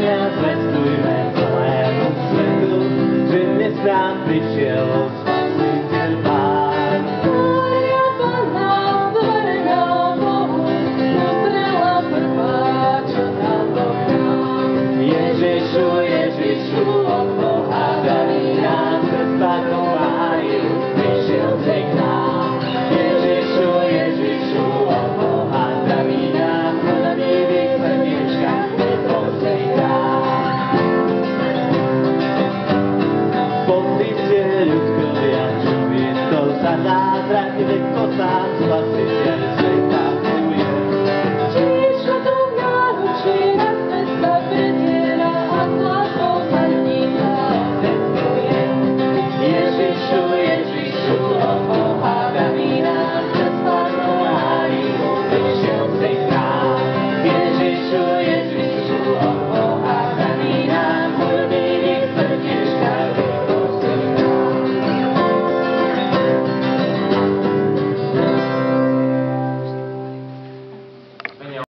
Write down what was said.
Svenja svenskoj med på en ond svängdom Finnes fram till källor ludzką, ja ciebie to zaladra, kiedy